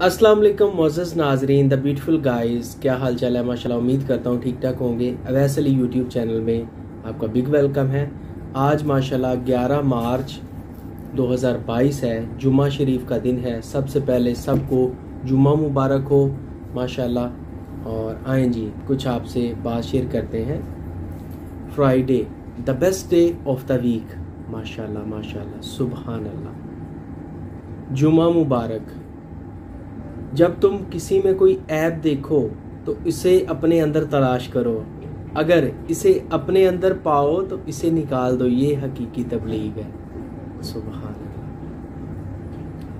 अस्सलाम वालेकुम मोज़स नाजरीन, द ब्यूटीफुल गाइस, क्या हाल चाल है? माशाल्लाह, उम्मीद करता हूँ ठीक ठाक होंगे अवैस अली यूट्यूब चैनल में आपका बिग वेलकम है। आज माशाल्लाह 11 मार्च 2022 है जुमा शरीफ का दिन है। सबसे पहले सबको जुमा मुबारक हो, माशाल्लाह। और आए जी, कुछ आपसे बात शेयर करते हैं। Friday the best day of the week माशाल्लाह माशाल्लाह सुबहान अल्लाह। जुमा मुबारक। जब तुम किसी में कोई ऐप देखो तो इसे अपने अंदर तलाश करो। अगर इसे अपने अंदर पाओ तो इसे निकाल दो। ये हकीकी तबलीग है। सुबह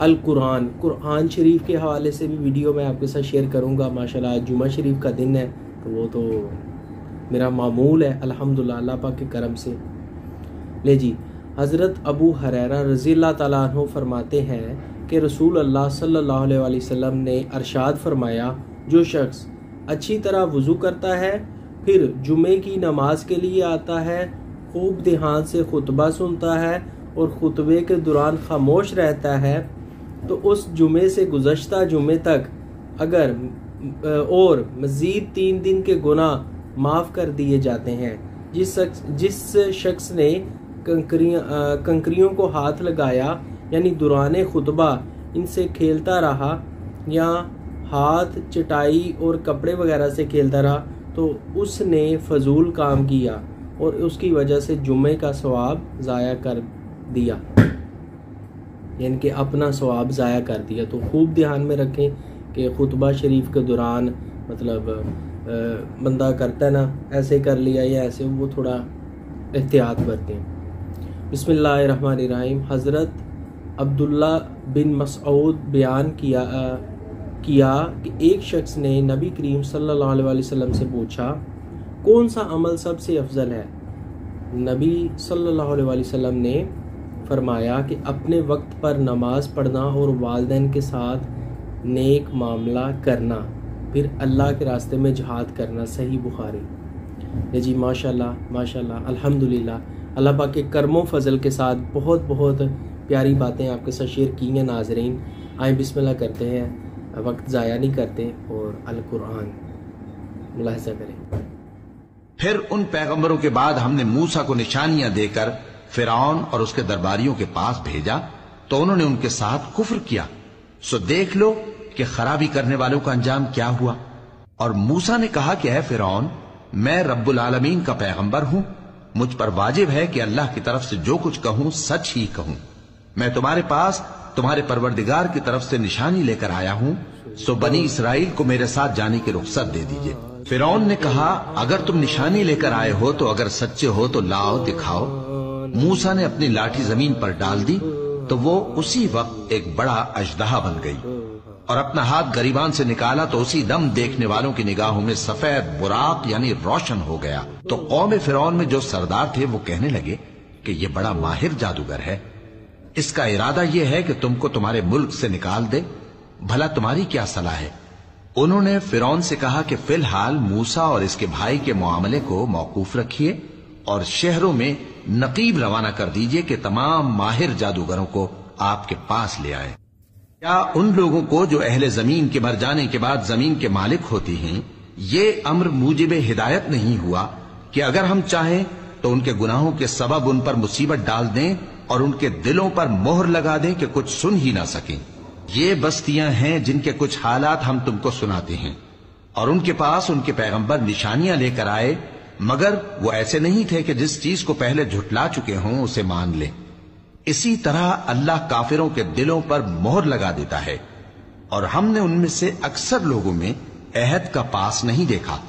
अल कुरान कुरान शरीफ के हवाले से भी वीडियो मैं आपके साथ शेयर करूँगा। माशाल्लाह, आज जुमा शरीफ का दिन है तो वो तो मेरा मामूल है, अल्हम्दुलिल्लाह पाक के करम से। ले जी, हज़रत अबू हरेरा रज़ी अल्लाह फरमाते हैं कि रसूल अल्लाह सल्लल्लाहु अलैहि वसल्लम ने अरशाद फरमाया, जो शख्स अच्छी तरह वज़ू करता है, फिर जुमे की नमाज़ के लिए आता है, खूब ध्यान से खुतबा सुनता है और खुतबे के दौरान खामोश रहता है तो उस जुमे से गुजशत जुमे तक अगर, और मज़ीद तीन दिन के गुना माफ़ कर दिए जाते हैं। जिस शख्स जिस शख्स ने कंकरियाँ, कंकरियों को हाथ लगाया यानी दुरान खुतबा इनसे खेलता रहा या हाथ, चटाई और कपड़े वगैरह से खेलता रहा तो उसने फजूल काम किया और उसकी वजह से जुमे का सवाब ज़ाया कर दिया। यानी कि अपना सवाब ज़ाया कर दिया। तो खूब ध्यान में रखें कि खुतबा शरीफ के दौरान मतलब बंदा करता है ना, ऐसे कर लिया या ऐसे, वो थोड़ा एहतियात बरतें। बिसमीम हज़रत अब्दुल्ला बिन मसऊद बयान किया किया कि एक शख्स ने नबी करीम सल्लल्लाहु अलैहि वसल्लम से पूछा, कौन सा अमल सबसे अफजल है? नबी सल्लल्लाहु अलैहि वसल्लम ने फरमाया कि अपने वक्त पर नमाज़ पढ़ना और वालदेन के साथ नेक मामला करना, फिर अल्लाह के रास्ते में जहाद करना, सही बुखारी। जी, माशाल्लाह माशाल्लाह, अल्हम्दुलिल्लाह। अल्लाह पाक के कर्मों, फजल के साथ बहुत बहुत प्यारी बातें आपके साथ शेयर की हैं, नाजरीन। आए बिस्मिल्लाह करते हैं। वक्त ज़ाया नहीं करते और अल कुरान मुलाजा करें। फिर उन पैगंबरों के बाद हमने मूसा को निशानियाँ देकर फिरौन और उसके दरबारियों के पास भेजा तो उन्होंने उनके साथ कुफर किया। सो देख लो कि खराबी करने वालों का अंजाम क्या हुआ। और मूसा ने कहा कि है फिरौन, मैं रब्बुल आलमीन का पैगंबर हूँ। मुझ पर वाजिब है कि अल्लाह की तरफ़ से जो कुछ कहूँ, सच ही कहूँ। मैं तुम्हारे पास तुम्हारे परवरदिगार की तरफ़ से निशानी लेकर आया हूँ सो बनी इसराइल को मेरे साथ जाने की रुख्सत दे दीजिए। फिर ने कहा, अगर तुम निशानी लेकर आए हो तो अगर सच्चे हो तो लाओ, दिखाओ। मूसा ने अपनी लाठी ज़मीन पर डाल दी तो वो उसी वक्त एक बड़ा अजदहा बन गई, और अपना हाथ गरीबान से निकाला तो उसी दम देखने वालों की निगाहों में सफ़ेद, बुराक, यानी रोशन हो गया। तो कौम फिर में जो सरदार थे, वो कहने लगे कि ये बड़ा माहिर जादूगर है। इसका इरादा यह है कि तुमको तुम्हारे मुल्क से निकाल दे। भला तुम्हारी क्या सलाह है? उन्होंने फिरौन से कहा कि फ़िलहाल मूसा और इसके भाई के मामले को मौकूफ रखिए और शहरों में नकीब रवाना कर दीजिए कि तमाम माहिर जादूगरों को आपके पास ले आए। क्या उन लोगों को जो अहले ज़मीन के मर जाने के बाद ज़मीन के मालिक होती हैं, ये अम्र मुजिब हिदायत नहीं हुआ कि अगर हम चाहें तो उनके गुनाहों के सबब उन पर मुसीबत डाल दें और उनके दिलों पर मोहर लगा दें कि कुछ सुन ही ना सकें। ये बस्तियाँ हैं जिनके कुछ हालात हम तुमको सुनाते हैं। और उनके पास उनके पैगंबर निशानियाँ लेकर आए, मगर वो ऐसे नहीं थे कि जिस चीज़ को पहले झुटला चुके हों, उसे मान लें। इसी तरह अल्लाह काफिरों के दिलों पर मोहर लगा देता है। और हमने उनमें से अक्सर लोगों में अहद का पास नहीं देखा।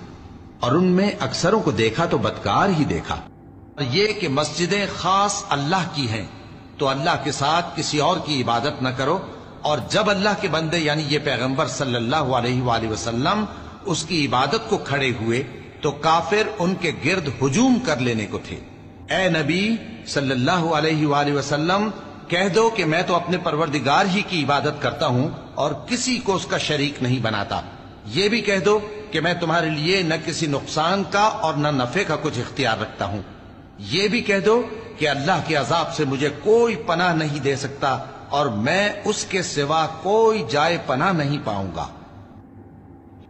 और उनमें अक्सरों को देखा तो बदकार ही देखा। ये कि मस्जिदें खास अल्लाह की हैं तो अल्लाह के साथ किसी और की इबादत न करो। और जब अल्लाह के बंदे, यानी ये पैगंबर सल्लल्लाहु अलैहि वसल्लम, उसकी इबादत को खड़े हुए तो काफिर उनके गिर्द हुजूम कर लेने को थे। ए नबी सल्लल्लाहु अलैहि वसल्लम, कह दो कि मैं तो अपने परवरदिगार ही की इबादत करता हूँ, और किसी को उसका शरीक नहीं बनाता। ये भी कह दो कि मैं तुम्हारे लिए न किसी नुकसान का और न नफे का कुछ इख्तियार रखता हूँ। ये भी कह दो कि अल्लाह के अजाब से मुझे कोई पनाह नहीं दे सकता और मैं उसके सिवा कोई जाए पना नहीं पाऊँगा।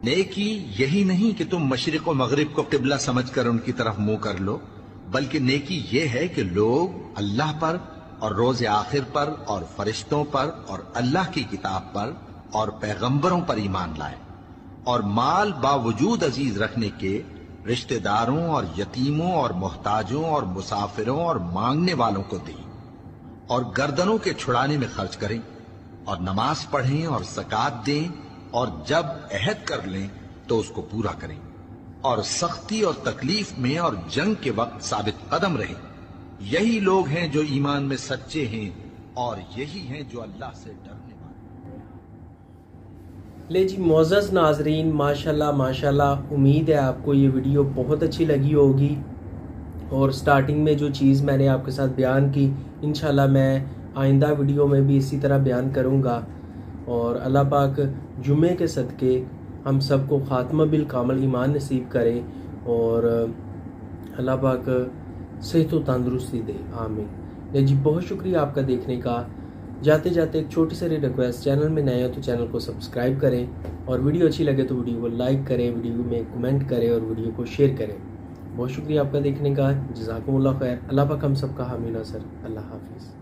नेकी, यही नहीं कि तुम मशरक व मगरिब को किबला समझकर उनकी तरफ़ मुँह कर लो, बल्कि नेकी यह है कि लोग अल्लाह पर और रोज आखिर पर और फरिश्तों पर और अल्लाह की किताब पर और पैगंबरों पर ईमान लाए और माल बावजूद अज़ीज़ रखने के रिश्तेदारों और यतीमों और मोहताजों और मुसाफिरों और मांगने वालों को दें और गर्दनों के छुड़ाने में खर्च करें और नमाज़ पढ़ें और सकात दें और जब अहद कर लें तो उसको पूरा करें और सख्ती और तकलीफ़ में और जंग के वक्त साबित कदम रहें। यही लोग हैं जो ईमान में सच्चे हैं और यही हैं जो अल्लाह से डरने ले जी मोज़ नाजरीन, माशाल्लाह माशाल्लाह, उम्मीद है आपको ये वीडियो बहुत अच्छी लगी होगी। और स्टार्टिंग में जो चीज़ मैंने आपके साथ बयान की इन मैं आइंदा वीडियो में भी इसी तरह बयान करूँगा। और अल्लाह पाक जुमे के सदक़े हम सबको ख़ात्मा बिल कामल ईमान नसीब करे और अल्लाह पाक सेहत व तंदरुस्ती दे। आमीन। जी, बहुत शुक्रिया आपका देखने का। जाते जाते एक छोटी सी रिक्वेस्ट चैनल में नए हो तो चैनल को सब्सक्राइब करें और वीडियो अच्छी लगे तो वीडियो को लाइक करें, वीडियो में कमेंट करें और वीडियो को शेयर करें। बहुत शुक्रिया आपका देखने का। जजाकुल्ला खैर। अल्लाह पाक हम सबका हामीना सर। अल्लाह हाफिज़।